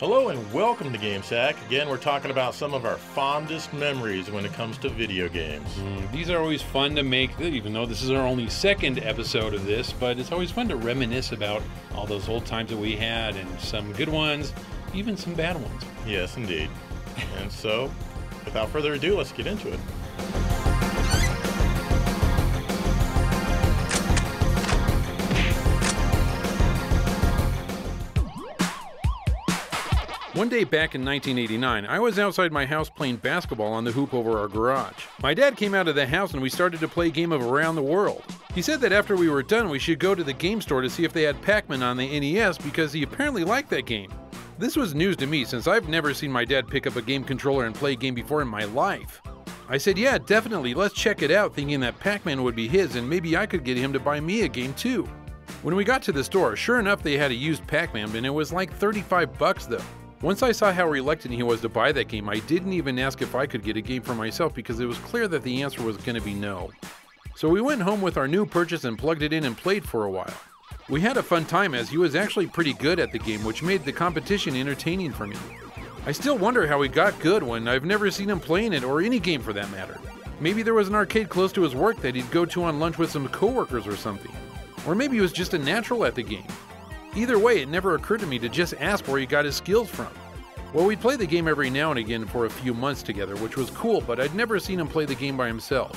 Hello and welcome to GameSack. Again, we're talking about some of our fondest memories when it comes to video games. Mm, These are always fun to make, even though this is our only second episode of this, but it's always fun to reminisce about all those old times that we had and some good ones, even some bad ones. Yes, indeed. and so, without further ado, let's get into it. One day back in 1989, I was outside my house playing basketball on the hoop over our garage. My dad came out of the house and we started to play a game of Around the World. He said that after we were done, we should go to the game store to see if they had Pac Man on the NES because he apparently liked that game. This was news to me since I've never seen my dad pick up a game controller and play a game before in my life. I said, Yeah, definitely, let's check it out, thinking that Pac Man would be his and maybe I could get him to buy me a game too. When we got to the store, sure enough, they had a used Pac Man, and it was like 35 bucks though. Once I saw how reluctant he was to buy that game, I didn't even ask if I could get a game for myself because it was clear that the answer was going to be no. So we went home with our new purchase and plugged it in and played for a while. We had a fun time as he was actually pretty good at the game, which made the competition entertaining for me. I still wonder how he got good when I've never seen him playing it or any game for that matter. Maybe there was an arcade close to his work that he'd go to on lunch with some coworkers or something. Or maybe he was just a natural at the game. Either way, it never occurred to me to just ask where he got his skills from. Well, we'd play the game every now and again for a few months together, which was cool, but I'd never seen him play the game by himself.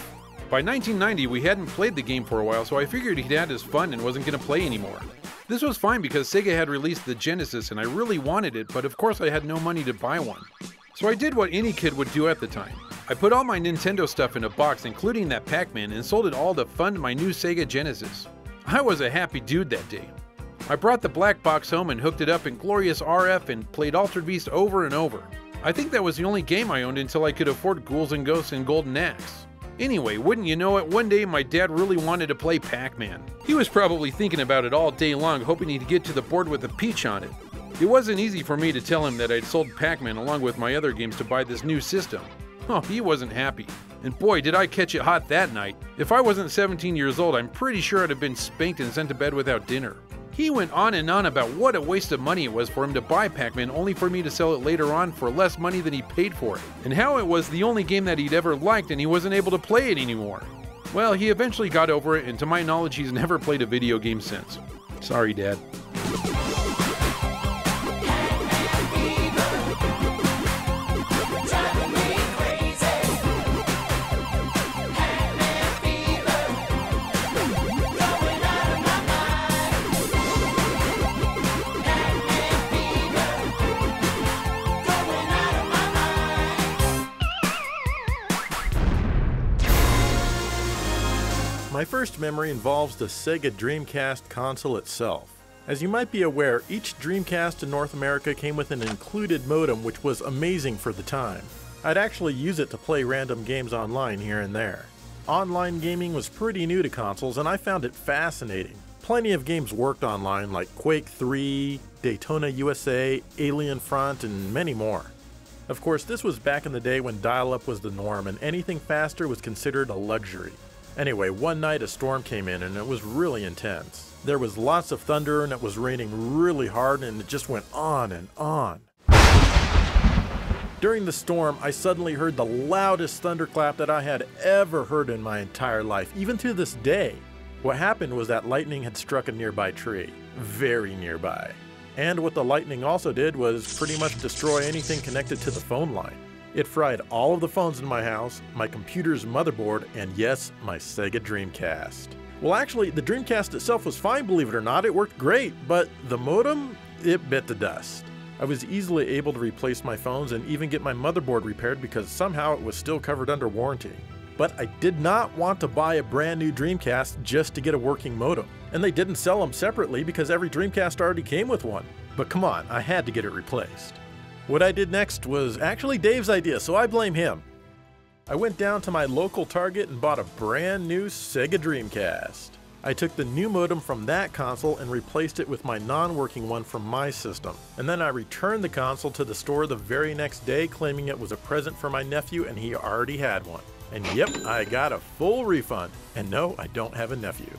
By 1990, we hadn't played the game for a while, so I figured he'd had his fun and wasn't going to play anymore. This was fine because Sega had released the Genesis and I really wanted it, but of course I had no money to buy one. So I did what any kid would do at the time. I put all my Nintendo stuff in a box, including that Pac Man, and sold it all to fund my new Sega Genesis. I was a happy dude that day. I brought the black box home and hooked it up in glorious RF and played Altered Beast over and over. I think that was the only game I owned until I could afford Ghouls and Ghosts and Golden Axe. Anyway, wouldn't you know it, one day my dad really wanted to play Pac Man. He was probably thinking about it all day long, hoping he'd get to the board with a peach on it. It wasn't easy for me to tell him that I'd sold Pac Man along with my other games to buy this new system. Oh, he wasn't happy. And boy, did I catch it hot that night. If I wasn't 17 years old, I'm pretty sure I'd have been spanked and sent to bed without dinner. He went on and on about what a waste of money it was for him to buy Pac Man only for me to sell it later on for less money than he paid for it, and how it was the only game that he'd ever liked and he wasn't able to play it anymore. Well, he eventually got over it, and to my knowledge, he's never played a video game since. Sorry, Dad. My first memory involves the Sega Dreamcast console itself. As you might be aware, each Dreamcast in North America came with an included modem, which was amazing for the time. I'd actually use it to play random games online here and there. Online gaming was pretty new to consoles, and I found it fascinating. Plenty of games worked online, like Quake 3, Daytona USA, Alien Front, and many more. Of course, this was back in the day when dial up was the norm, and anything faster was considered a luxury. Anyway, one night a storm came in and it was really intense. There was lots of thunder and it was raining really hard and it just went on and on. During the storm, I suddenly heard the loudest thunderclap that I had ever heard in my entire life, even to this day. What happened was that lightning had struck a nearby tree, very nearby. And what the lightning also did was pretty much destroy anything connected to the phone line. It fried all of the phones in my house, my computer's motherboard, and yes, my Sega Dreamcast. Well, actually, the Dreamcast itself was fine, believe it or not. It worked great, but the modem, it bit the dust. I was easily able to replace my phones and even get my motherboard repaired because somehow it was still covered under warranty. But I did not want to buy a brand new Dreamcast just to get a working modem. And they didn't sell them separately because every Dreamcast already came with one. But come on, I had to get it replaced. What I did next was actually Dave's idea, so I blame him. I went down to my local Target and bought a brand new Sega Dreamcast. I took the new modem from that console and replaced it with my non working one from my system. And then I returned the console to the store the very next day, claiming it was a present for my nephew and he already had one. And yep, I got a full refund. And no, I don't have a nephew.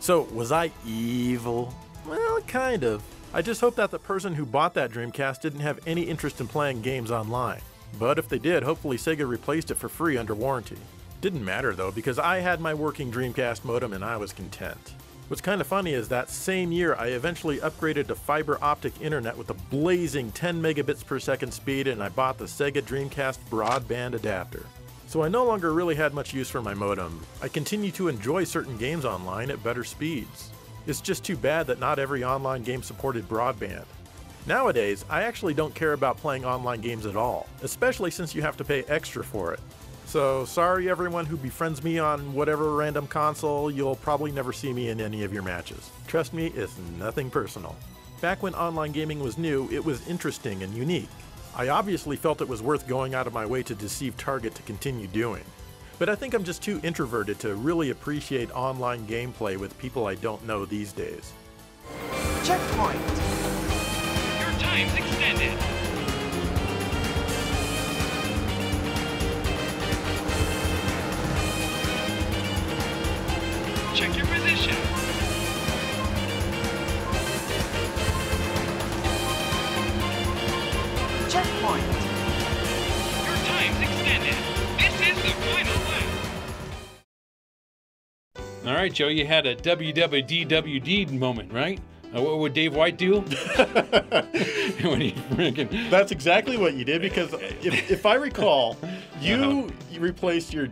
So, was I evil? Well, kind of. I just hope that the person who bought that Dreamcast didn't have any interest in playing games online. But if they did, hopefully Sega replaced it for free under warranty. Didn't matter though, because I had my working Dreamcast modem and I was content. What's kind of funny is that same year I eventually upgraded to fiber optic internet with a blazing 10 megabits per second speed and I bought the Sega Dreamcast broadband adapter. So I no longer really had much use for my modem. I continue to enjoy certain games online at better speeds. It's just too bad that not every online game supported broadband. Nowadays, I actually don't care about playing online games at all, especially since you have to pay extra for it. So, sorry everyone who befriends me on whatever random console, you'll probably never see me in any of your matches. Trust me, it's nothing personal. Back when online gaming was new, it was interesting and unique. I obviously felt it was worth going out of my way to deceive Target to continue doing. But I think I'm just too introverted to really appreciate online gameplay with people I don't know these days. Checkpoint! Your time's extended. All right, Joe, you had a WWDWD moment, right? Uh, what would Dave White do? when he freaking That's exactly what you did because if, if I recall, you replaced your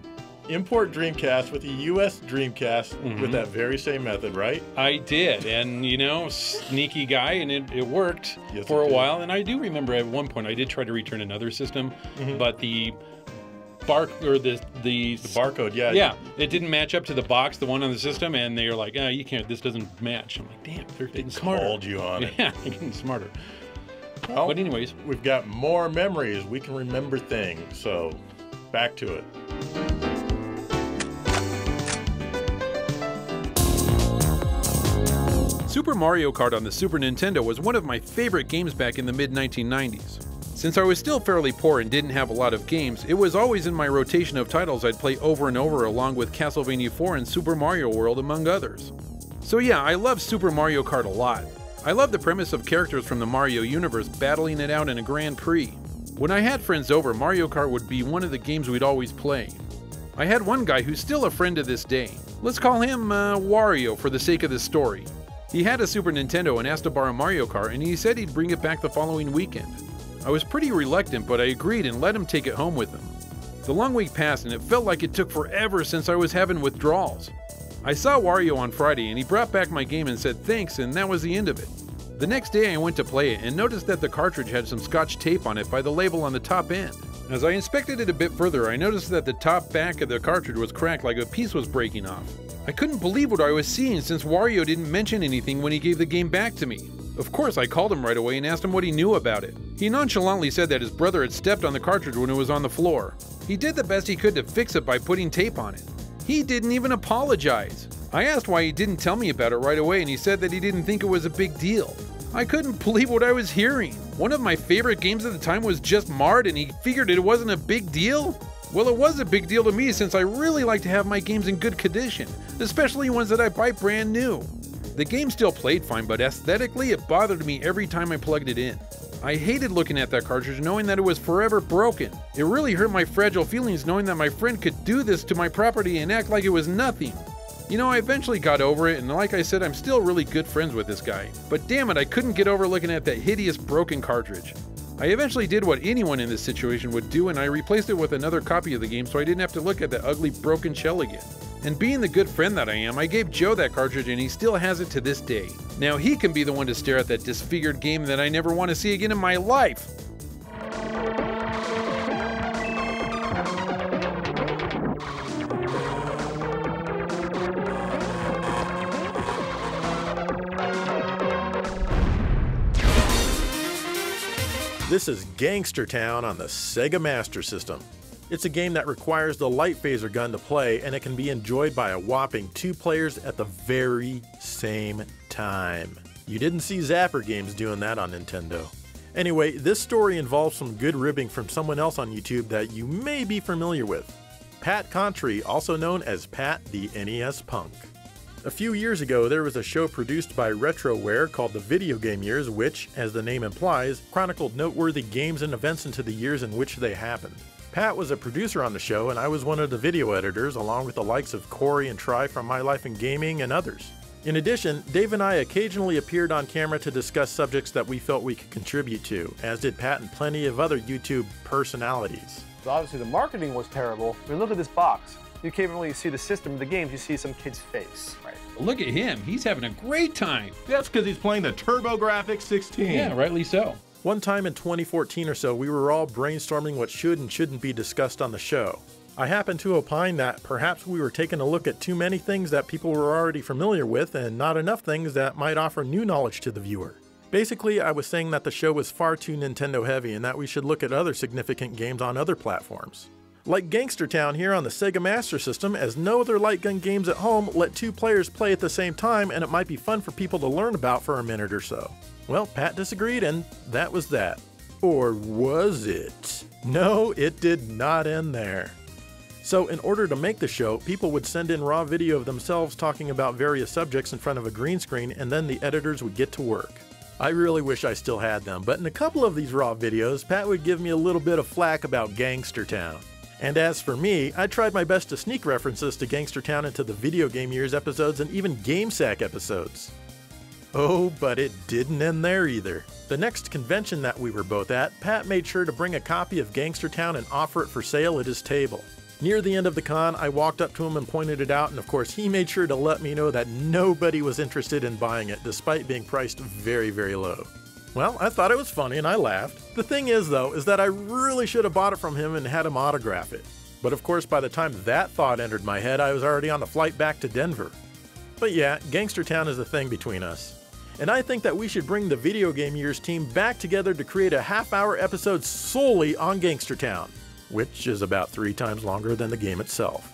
import Dreamcast with a US Dreamcast with that very same method, right? I did, and you know, sneaky guy, and it, it worked Yes, for it a did. while. And I do remember at one point I did try to return another system, Mm-hmm. but the bark or the the, The barcode, yeah. yeah, it didn't match up to the box, the one on the system, and they were like, "Ah, you can't. This doesn't match." I'm like, "Damn, they're getting smarter." Called you on it. Yeah, they're getting smarter. Well, But anyways, we've got more memories. We can remember things. So, back to it. Super Mario Kart on the Super Nintendo was one of my favorite games back in the mid 1990s. Since I was still fairly poor and didn't have a lot of games, it was always in my rotation of titles I'd play over and over, along with Castlevania 4 and Super Mario World, among others. So, yeah, I love Super Mario Kart a lot. I love the premise of characters from the Mario universe battling it out in a Grand Prix. When I had friends over, Mario Kart would be one of the games we'd always play. I had one guy who's still a friend to this day. Let's call him uh, Wario for the sake of this story. He had a Super Nintendo and asked to borrow Mario Kart, and he said he'd bring it back the following weekend. I was pretty reluctant, but I agreed and let him take it home with him. The long week passed, and it felt like it took forever since I was having withdrawals. I saw Wario on Friday, and he brought back my game and said thanks, and that was the end of it. The next day, I went to play it and noticed that the cartridge had some scotch tape on it by the label on the top end. As I inspected it a bit further, I noticed that the top back of the cartridge was cracked like a piece was breaking off. I couldn't believe what I was seeing since Wario didn't mention anything when he gave the game back to me. Of course, I called him right away and asked him what he knew about it. He nonchalantly said that his brother had stepped on the cartridge when it was on the floor. He did the best he could to fix it by putting tape on it. He didn't even apologize. I asked why he didn't tell me about it right away, and he said that he didn't think it was a big deal. I couldn't believe what I was hearing. One of my favorite games at the time was just marred, and he figured it wasn't a big deal? Well, it was a big deal to me since I really like to have my games in good condition, especially ones that I buy brand new. The game still played fine, but aesthetically, it bothered me every time I plugged it in. I hated looking at that cartridge knowing that it was forever broken. It really hurt my fragile feelings knowing that my friend could do this to my property and act like it was nothing. You know, I eventually got over it, and like I said, I'm still really good friends with this guy. But damn it, I couldn't get over looking at that hideous broken cartridge. I eventually did what anyone in this situation would do, and I replaced it with another copy of the game so I didn't have to look at that ugly broken shell again. And being the good friend that I am, I gave Joe that cartridge and he still has it to this day. Now he can be the one to stare at that disfigured game that I never want to see again in my life. This is Gangster Town on the Sega Master System. It's a game that requires the light phaser gun to play, and it can be enjoyed by a whopping two players at the very same time. You didn't see Zapper games doing that on Nintendo. Anyway, this story involves some good ribbing from someone else on YouTube that you may be familiar with Pat Contri, also known as Pat the NES Punk. A few years ago, there was a show produced by RetroWare called The Video Game Years, which, as the name implies, chronicled noteworthy games and events into the years in which they happened. Pat was a producer on the show, and I was one of the video editors, along with the likes of Coury and Try from My Life in Gaming and others. In addition, Dave and I occasionally appeared on camera to discuss subjects that we felt we could contribute to, as did Pat and plenty of other YouTube personalities. So obviously the marketing was terrible. I mean, look at this box. You can't really see the system of the games. You see some kid's face. Right. Look at him. He's having a great time. That's because he's playing the TurboGrafx 16. Yeah, rightly so. One time in 2014 or so, we were all brainstorming what should and shouldn't be discussed on the show. I happened to opine that perhaps we were taking a look at too many things that people were already familiar with and not enough things that might offer new knowledge to the viewer. Basically, I was saying that the show was far too Nintendo heavy and that we should look at other significant games on other platforms. Like Gangster Town here on the Sega Master System, as no other light gun games at home let two players play at the same time and it might be fun for people to learn about for a minute or so. Well, Pat disagreed and that was that. Or was it? No, it did not end there. So, in order to make the show, people would send in raw video of themselves talking about various subjects in front of a green screen, and then the editors would get to work. I really wish I still had them, but in a couple of these raw videos, Pat would give me a little bit of flack about Gangster Town. And as for me, I tried my best to sneak references to Gangster Town into the Video Game Years episodes and even GameSack episodes. Oh, but it didn't end there either. The next convention that we were both at, Pat made sure to bring a copy of Gangster Town and offer it for sale at his table. Near the end of the con, I walked up to him and pointed it out, and of course, he made sure to let me know that nobody was interested in buying it, despite being priced very, very low. Well, I thought it was funny and I laughed. The thing is, though, is that I really should have bought it from him and had him autograph it. But of course, by the time that thought entered my head, I was already on the flight back to Denver. But yeah, Gangster Town is a thing between us. And I think that we should bring the Video Game Years team back together to create a half hour episode solely on Gangster Town which is about three times longer than the game itself.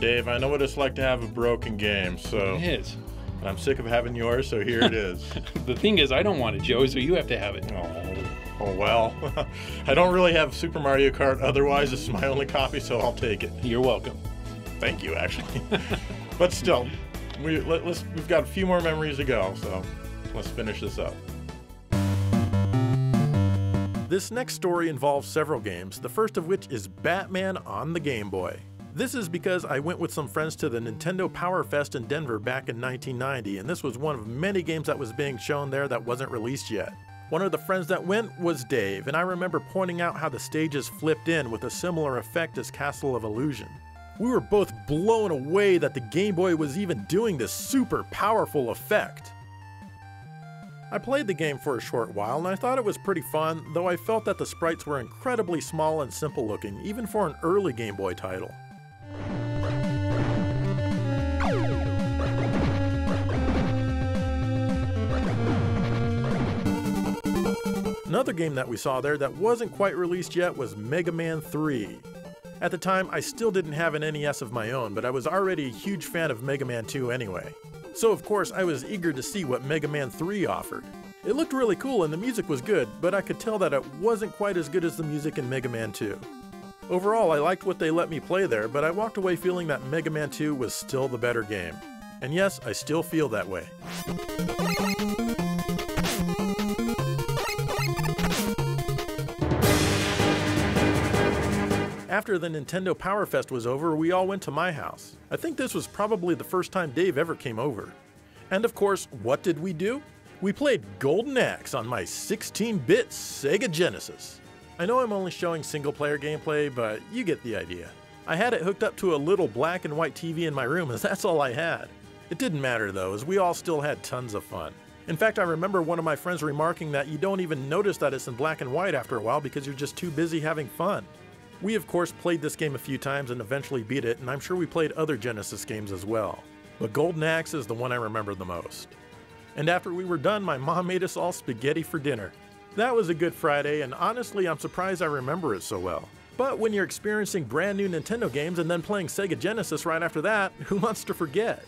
Dave, I know what it's like to have a broken game, so. It is. I'm sick of having yours, so here it is. the thing is, I don't want it, Joey, so you have to have it. Oh, oh well. I don't really have Super Mario Kart, otherwise, this is my only copy, so I'll take it. You're welcome. Thank you, actually. but still, we, let, us we've got a few more memories to go, so let's finish this up. This next story involves several games, the first of which is Batman on the Game Boy. This is because I went with some friends to the Nintendo Power Fest in Denver back in 1990, and this was one of many games that was being shown there that wasn't released yet. One of the friends that went was Dave, and I remember pointing out how the stages flipped in with a similar effect as Castle of Illusion. We were both blown away that the Game Boy was even doing this super powerful effect. I played the game for a short while and I thought it was pretty fun, though I felt that the sprites were incredibly small and simple looking, even for an early Game Boy title. Another game that we saw there that wasn't quite released yet was Mega Man 3. At the time, I still didn't have an NES of my own, but I was already a huge fan of Mega Man 2 anyway. So of course, I was eager to see what Mega Man 3 offered. It looked really cool and the music was good, but I could tell that it wasn't quite as good as the music in Mega Man 2. Overall, I liked what they let me play there, but I walked away feeling that Mega Man 2 was still the better game. And yes, I still feel that way. After the Nintendo Power Fest was over, we all went to my house. I think this was probably the first time Dave ever came over. And of course, what did we do? We played Golden Axe on my 16 bit Sega Genesis. I know I'm only showing single player gameplay, but you get the idea. I had it hooked up to a little black and white TV in my room, as that's all I had. It didn't matter though, as we all still had tons of fun. In fact, I remember one of my friends remarking that you don't even notice that it's in black and white after a while because you're just too busy having fun. We, of course, played this game a few times and eventually beat it, and I'm sure we played other Genesis games as well. But Golden Axe is the one I remember the most. And after we were done, my mom made us all spaghetti for dinner. That was a good Friday, and honestly, I'm surprised I remember it so well. But when you're experiencing brand new Nintendo games and then playing Sega Genesis right after that, who wants to forget?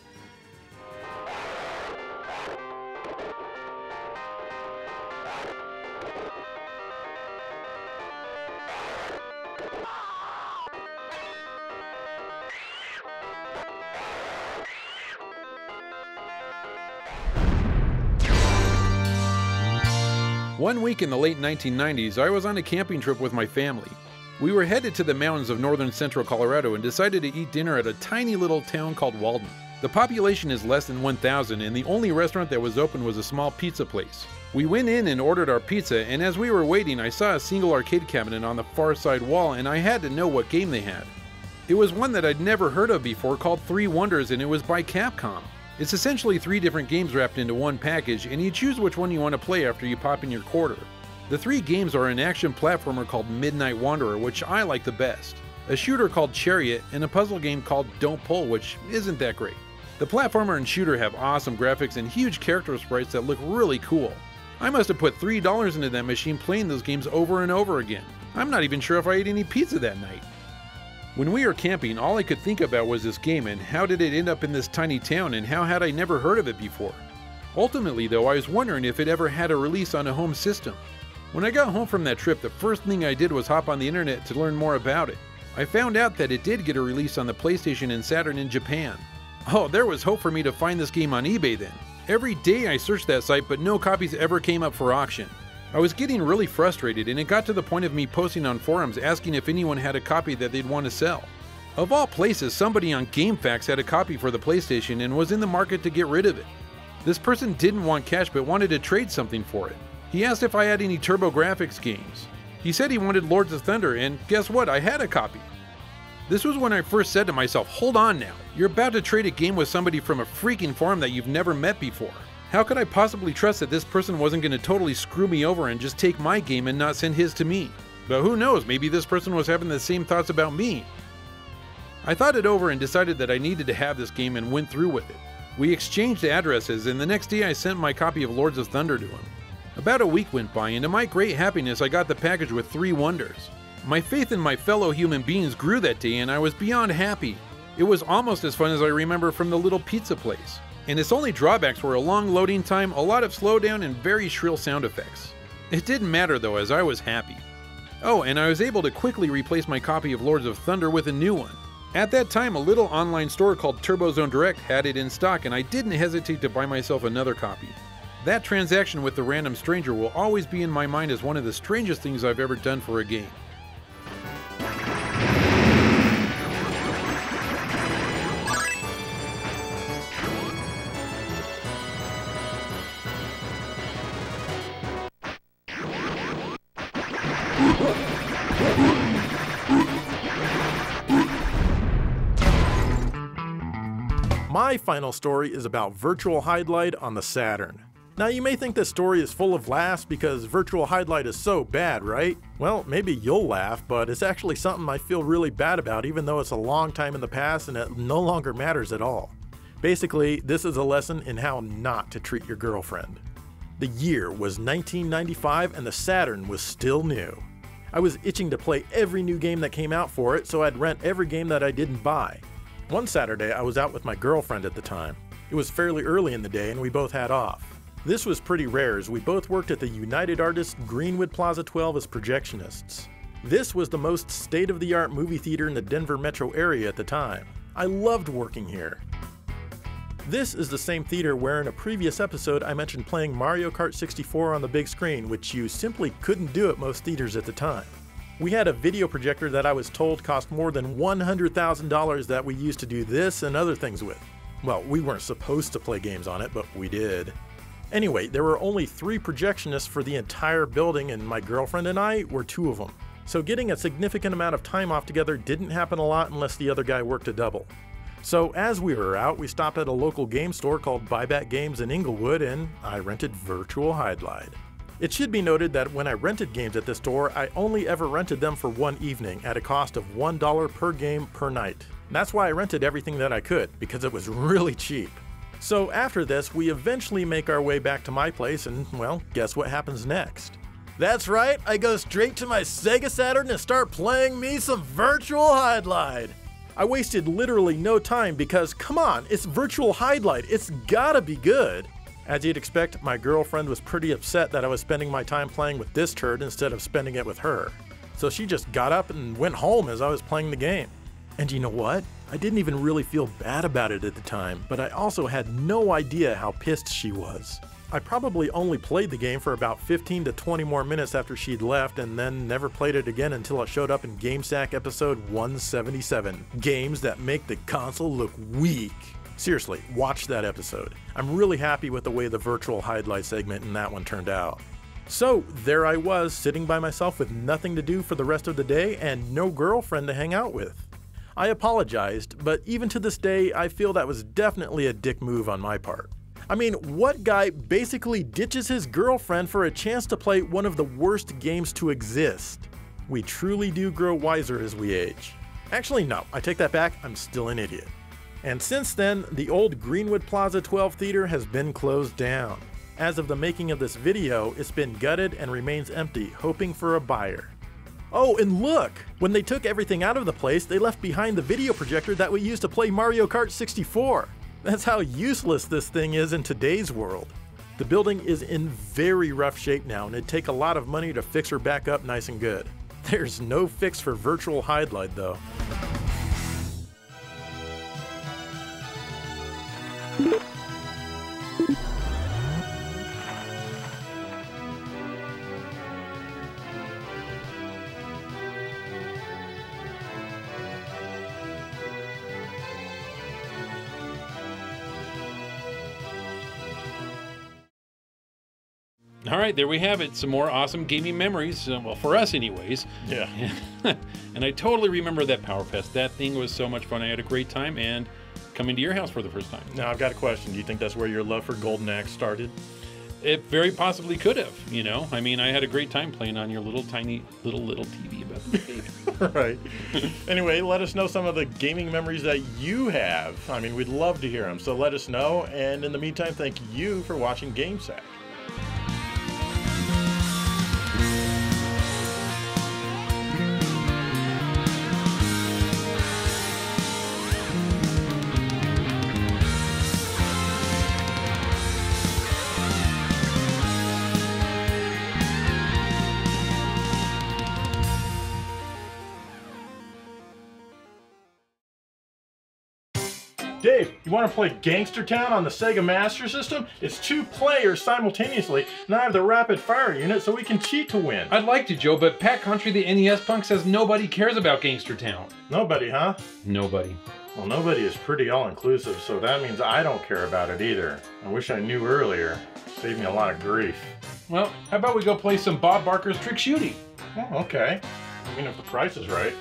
One week in the late 1990s, I was on a camping trip with my family. We were headed to the mountains of northern central Colorado and decided to eat dinner at a tiny little town called Walden. The population is less than 1,000, and the only restaurant that was open was a small pizza place. We went in and ordered our pizza, and as we were waiting, I saw a single arcade cabinet on the far side wall, and I had to know what game they had. It was one that I'd never heard of before called Three Wonders, and it was by Capcom. It's essentially three different games wrapped into one package, and you choose which one you want to play after you pop in your quarter. The three games are an action platformer called Midnight Wanderer, which I like the best, a shooter called Chariot, and a puzzle game called Don't Pull, which isn't that great. The platformer and shooter have awesome graphics and huge character sprites that look really cool. I must have put $3 into that machine playing those games over and over again. I'm not even sure if I ate any pizza that night. When we were camping, all I could think about was this game and how did it end up in this tiny town and how had I never heard of it before. Ultimately, though, I was wondering if it ever had a release on a home system. When I got home from that trip, the first thing I did was hop on the internet to learn more about it. I found out that it did get a release on the PlayStation and Saturn in Japan. Oh, there was hope for me to find this game on eBay then. Every day I searched that site, but no copies ever came up for auction. I was getting really frustrated, and it got to the point of me posting on forums asking if anyone had a copy that they'd want to sell. Of all places, somebody on GameFAQs had a copy for the PlayStation and was in the market to get rid of it. This person didn't want cash but wanted to trade something for it. He asked if I had any TurboGrafx games. He said he wanted Lords of Thunder, and guess what? I had a copy. This was when I first said to myself, hold on now, you're about to trade a game with somebody from a freaking farm that you've never met before. How could I possibly trust that this person wasn't going to totally screw me over and just take my game and not send his to me? But who knows, maybe this person was having the same thoughts about me. I thought it over and decided that I needed to have this game and went through with it. We exchanged addresses, and the next day I sent my copy of Lords of Thunder to him. About a week went by, and to my great happiness, I got the package with three wonders. My faith in my fellow human beings grew that day, and I was beyond happy. It was almost as fun as I remember from the little pizza place and its only drawbacks were a long loading time, a lot of slowdown, and very shrill sound effects. It didn't matter though, as I was happy. Oh, and I was able to quickly replace my copy of Lords of Thunder with a new one. At that time, a little online store called TurboZone Direct had it in stock, and I didn't hesitate to buy myself another copy. That transaction with the random stranger will always be in my mind as one of the strangest things I've ever done for a game. My final story is about Virtual Hydlide on the Saturn. Now, you may think this story is full of laughs because Virtual Hydlide is so bad, right? Well, maybe you'll laugh, but it's actually something I feel really bad about, even though it's a long time in the past and it no longer matters at all. Basically, this is a lesson in how not to treat your girlfriend. The year was 1995 and the Saturn was still new. I was itching to play every new game that came out for it, so I'd rent every game that I didn't buy. One Saturday, I was out with my girlfriend at the time. It was fairly early in the day, and we both had off. This was pretty rare as we both worked at the United Artists Greenwood Plaza 12 as projectionists. This was the most state of the art movie theater in the Denver metro area at the time. I loved working here. This is the same theater where in a previous episode I mentioned playing Mario Kart 64 on the big screen, which you simply couldn't do at most theaters at the time. We had a video projector that I was told cost more than $100,000 that we used to do this and other things with. Well, we weren't supposed to play games on it, but we did. Anyway, there were only three projectionists for the entire building, and my girlfriend and I were two of them. So getting a significant amount of time off together didn't happen a lot unless the other guy worked a double. So as we were out, we stopped at a local game store called Buyback Games in Englewood, and I rented Virtual Hydlide. It should be noted that when I rented games at this store, I only ever rented them for one evening at a cost of $1 per game per night. That's why I rented everything that I could, because it was really cheap. So after this, we eventually make our way back to my place, and well, guess what happens next? That's right, I go straight to my Sega Saturn and start playing me some Virtual Hydlide. I wasted literally no time because, come on, it's Virtual Hydlide, it's gotta be good. As you'd expect, my girlfriend was pretty upset that I was spending my time playing with this turd instead of spending it with her. So she just got up and went home as I was playing the game. And you know what? I didn't even really feel bad about it at the time, but I also had no idea how pissed she was. I probably only played the game for about 15 to 20 more minutes after she'd left and then never played it again until it showed up in GameSack episode 177 Games that make the console look weak. Seriously, watch that episode. I'm really happy with the way the Virtual Hydlide segment in that one turned out. So, there I was, sitting by myself with nothing to do for the rest of the day and no girlfriend to hang out with. I apologized, but even to this day, I feel that was definitely a dick move on my part. I mean, what guy basically ditches his girlfriend for a chance to play one of the worst games to exist? We truly do grow wiser as we age. Actually, no, I take that back, I'm still an idiot. And since then, the old Greenwood Plaza 12 Theater has been closed down. As of the making of this video, it's been gutted and remains empty, hoping for a buyer. Oh, and look! When they took everything out of the place, they left behind the video projector that we used to play Mario Kart 64. That's how useless this thing is in today's world. The building is in very rough shape now, and it'd take a lot of money to fix her back up nice and good. There's no fix for Virtual Hydlide though. All right, there we have it. Some more awesome gaming memories. Uh, well, for us, anyways. Yeah. and I totally remember that Power Fest. That thing was so much fun. I had a great time and coming to your house for the first time. Now I've got a question. Do you think that's where your love for Golden Axe started? It very possibly could have, you know. I mean, I had a great time playing on your little tiny little little TV about the right. anyway, let us know some of the gaming memories that you have. I mean, we'd love to hear them. So let us know. And in the meantime, thank you for watching GameSack. You want to play Gangster Town on the Sega Master System? It's two players simultaneously, and I have the rapid fire unit so we can cheat to win. I'd like to, Joe, but Pat Contri, the NES punk, says nobody cares about Gangster Town. Nobody, huh? Nobody. Well, nobody is pretty all-inclusive, so that means I don't care about it either. I wish I knew earlier. Saved me a lot of grief. Well, how about we go play some Bob Barker's Trick Shooting? Oh, okay. I mean, if the price is right.